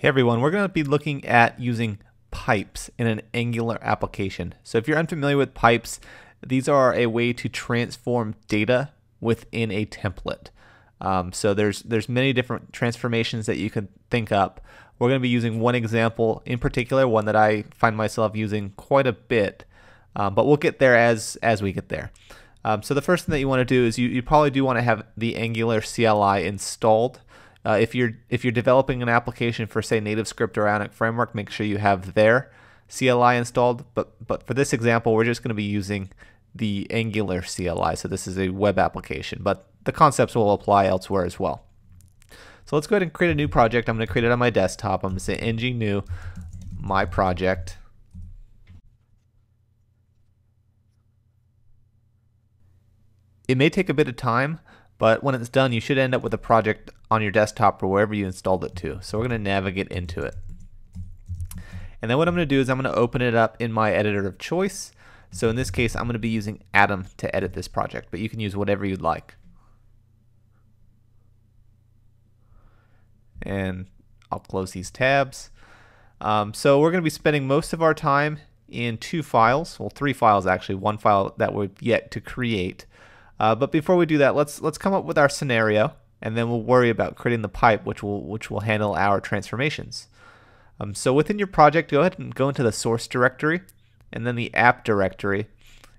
Hey everyone, we're going to be looking at using pipes in an Angular application. So if you're unfamiliar with pipes, these are a way to transform data within a template. Um, so there's there's many different transformations that you can think up. We're going to be using one example in particular, one that I find myself using quite a bit, um, but we'll get there as as we get there. Um, so the first thing that you want to do is you, you probably do want to have the Angular CLI installed. Uh, if you're if you're developing an application for say NativeScript or Ionic Framework, make sure you have their CLI installed. But but for this example, we're just going to be using the Angular CLI. So this is a web application, but the concepts will apply elsewhere as well. So let's go ahead and create a new project. I'm going to create it on my desktop. I'm going to say ng new my project. It may take a bit of time, but when it's done, you should end up with a project on your desktop or wherever you installed it to. So we're going to navigate into it. And then what I'm going to do is I'm going to open it up in my editor of choice. So in this case, I'm going to be using Atom to edit this project, but you can use whatever you'd like. And I'll close these tabs. Um, so we're going to be spending most of our time in two files, well, three files actually, one file that we've yet to create. Uh, but before we do that, let's let's come up with our scenario, and then we'll worry about creating the pipe, which will which will handle our transformations. Um, so within your project, go ahead and go into the source directory, and then the app directory,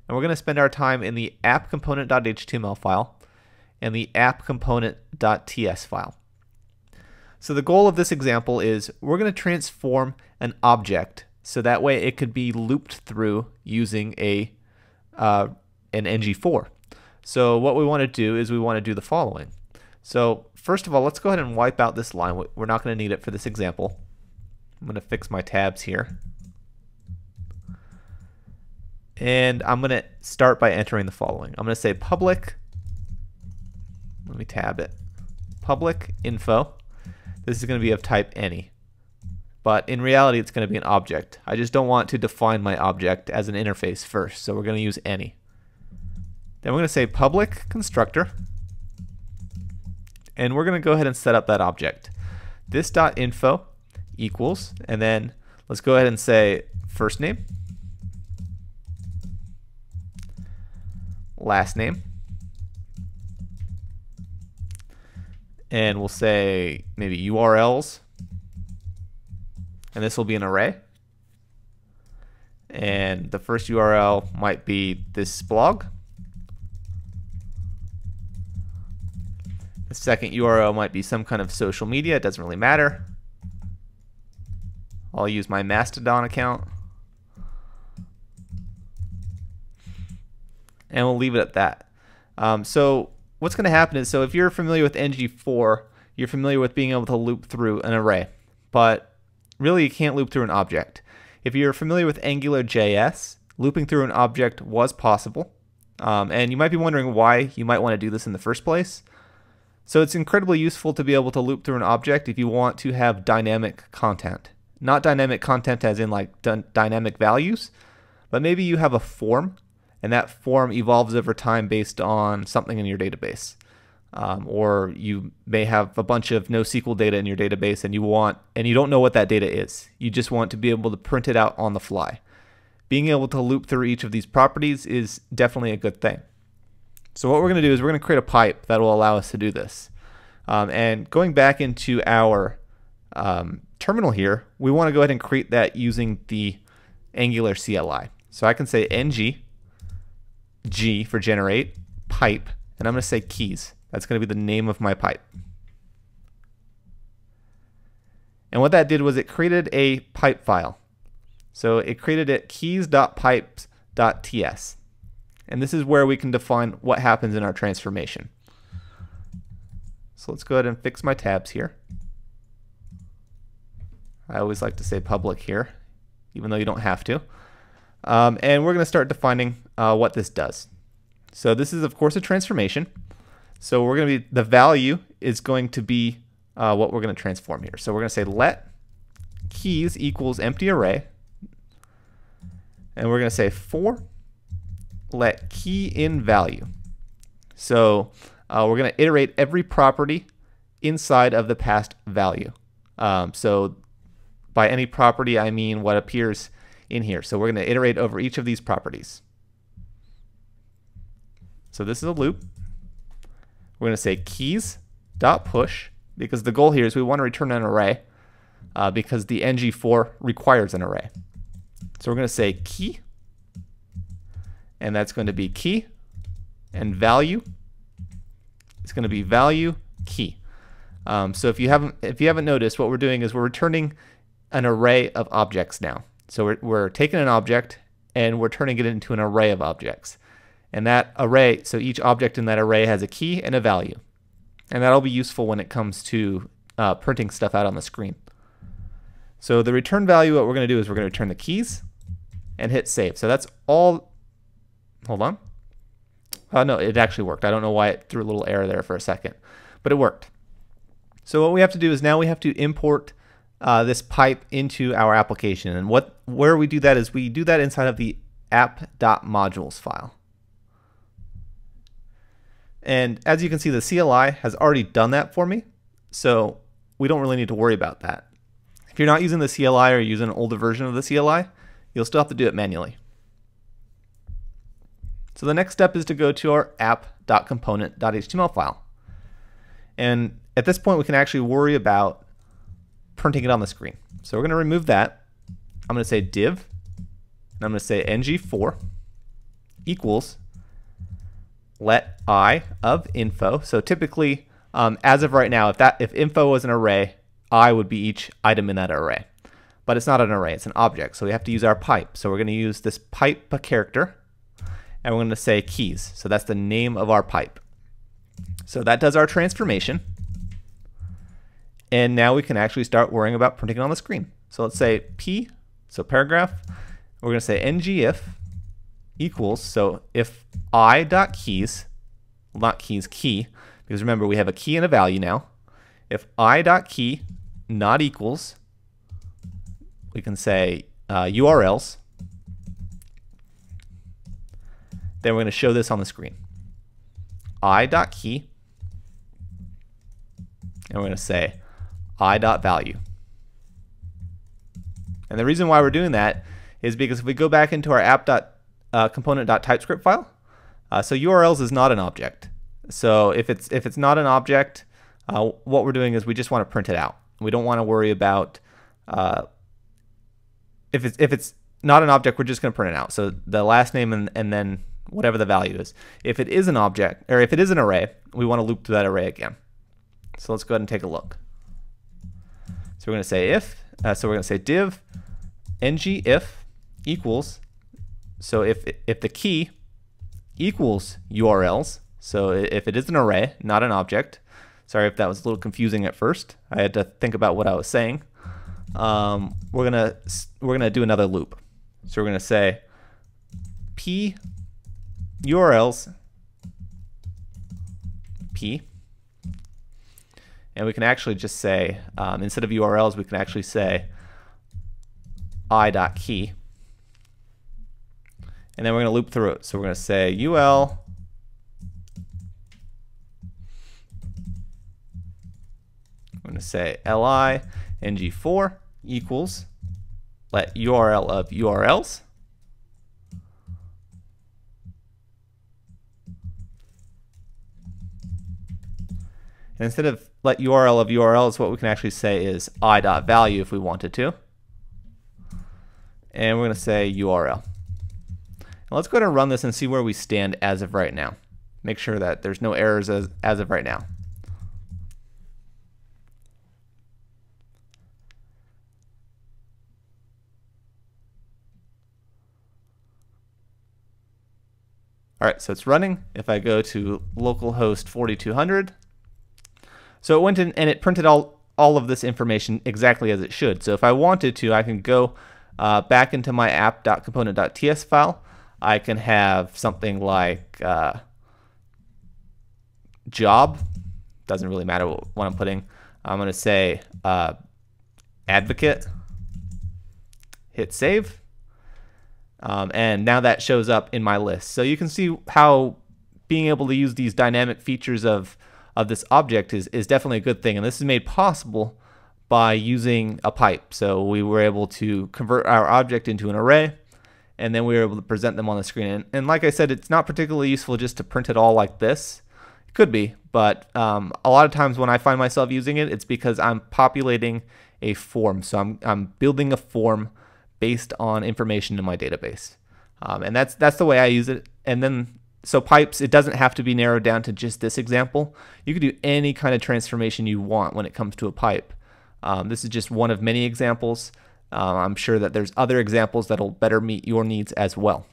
and we're going to spend our time in the app component.html file and the app component.ts file. So the goal of this example is we're going to transform an object so that way it could be looped through using a uh, an ngFor. So what we want to do is we want to do the following. So first of all, let's go ahead and wipe out this line. We're not going to need it for this example. I'm going to fix my tabs here. And I'm going to start by entering the following. I'm going to say public, let me tab it, public info. This is going to be of type any. But in reality, it's going to be an object. I just don't want to define my object as an interface first, so we're going to use any. Then we're going to say public constructor. And we're going to go ahead and set up that object. This dot info equals, and then let's go ahead and say first name, last name, and we'll say maybe URLs, and this will be an array. And the first URL might be this blog. Second URL might be some kind of social media. It doesn't really matter. I'll use my Mastodon account. And we'll leave it at that. Um, so what's going to happen is, so if you're familiar with ngFor, you're familiar with being able to loop through an array. But really, you can't loop through an object. If you're familiar with AngularJS, looping through an object was possible. Um, and you might be wondering why you might want to do this in the first place. So it's incredibly useful to be able to loop through an object if you want to have dynamic content. Not dynamic content as in like dynamic values, but maybe you have a form and that form evolves over time based on something in your database. Um, or you may have a bunch of NoSQL data in your database and you want and you don't know what that data is. You just want to be able to print it out on the fly. Being able to loop through each of these properties is definitely a good thing. So what we're going to do is we're going to create a pipe that will allow us to do this. Um, and going back into our um, terminal here, we want to go ahead and create that using the Angular CLI. So I can say ng g for generate pipe, and I'm going to say keys. That's going to be the name of my pipe. And what that did was it created a pipe file. So it created it keys.pipes.ts. And this is where we can define what happens in our transformation. So let's go ahead and fix my tabs here. I always like to say public here, even though you don't have to. Um, and we're going to start defining uh, what this does. So this is, of course, a transformation. So we're going to be, the value is going to be uh, what we're going to transform here. So we're going to say let keys equals empty array. And we're going to say for let key in value. So uh, we're going to iterate every property inside of the past value. Um, so by any property, I mean what appears in here. So we're going to iterate over each of these properties. So this is a loop. We're going to say keys dot push because the goal here is we want to return an array uh, because the ngFor requires an array. So we're going to say key, and that's going to be key, and value. It's going to be value key. Um, so if you haven't if you haven't noticed, what we're doing is we're returning an array of objects now. So we're, we're taking an object and we're turning it into an array of objects. And that array, so each object in that array has a key and a value. And that'll be useful when it comes to uh, printing stuff out on the screen. So the return value, what we're going to do is we're going to return the keys and hit save. So that's all. Hold on. Uh, no, it actually worked. I don't know why it threw a little error there for a second, but it worked. So what we have to do is now we have to import uh, this pipe into our application. And what where we do that is we do that inside of the app.modules file. And as you can see, the CLI has already done that for me. So we don't really need to worry about that. If you're not using the CLI or using an older version of the CLI, you'll still have to do it manually. So the next step is to go to our app.component.html file. And at this point, we can actually worry about printing it on the screen. So we're going to remove that. I'm going to say div, and I'm going to say ngFor equals let i of info. So typically, um, as of right now, if that if info was an array, i would be each item in that array. But it's not an array, it's an object. So we have to use our pipe. So we're going to use this pipe character, and we're going to say keys. So that's the name of our pipe. So that does our transformation. And now we can actually start worrying about printing it on the screen. So let's say P, so paragraph, we're going to say ngIf equals, so if i dot keys, not keys, key, because remember we have a key and a value now. If i dot key not equals, we can say uh, URLs. Then we're going to show this on the screen. i dot key, and we're going to say i dot value. And the reason why we're doing that is because if we go back into our app dot uh, file. Uh, so URLs is not an object. So if it's if it's not an object, uh, what we're doing is we just want to print it out. We don't want to worry about uh, if it's if it's not an object, we're just going to print it out. So the last name and, and then whatever the value is. If it is an object or if it is an array, we want to loop through that array again. So let's go ahead and take a look. So we're going to say if, uh, so we're going to say div ng if equals so if, if the key equals URLs, so if it is an array, not an object, sorry if that was a little confusing at first. I had to think about what I was saying. Um, we're gonna we're gonna do another loop. So we're gonna say p URLs. P, and we can actually just say um, instead of URLs, we can actually say i dot key. And then we're going to loop through it. So we're going to say UL I'm going to say li ngFor equals let URL of URLs And instead of let URL of URLs, what we can actually say is i.value if we wanted to. And we're going to say URL. Now let's go ahead and run this and see where we stand as of right now. Make sure that there's no errors as, as of right now. All right, so it's running. If I go to localhost 4200, so it went in and it printed all, all of this information exactly as it should. So if I wanted to, I can go uh, back into my app.component.ts file I can have something like uh, job. Doesn't really matter what, what I'm putting. I'm going to say uh, advocate. Hit save. Um, and now that shows up in my list. So you can see how being able to use these dynamic features of, of this object is, is definitely a good thing. And this is made possible by using a pipe. So we were able to convert our object into an array, and then we were able to present them on the screen. And, and like I said, it's not particularly useful just to print it all like this. It could be, but um, a lot of times when I find myself using it, it's because I'm populating a form. So I'm, I'm building a form based on information in my database. Um, and that's that's the way I use it. And then so pipes, it doesn't have to be narrowed down to just this example. You can do any kind of transformation you want when it comes to a pipe. Um, this is just one of many examples. Uh, I'm sure that there's other examples that'll better meet your needs as well.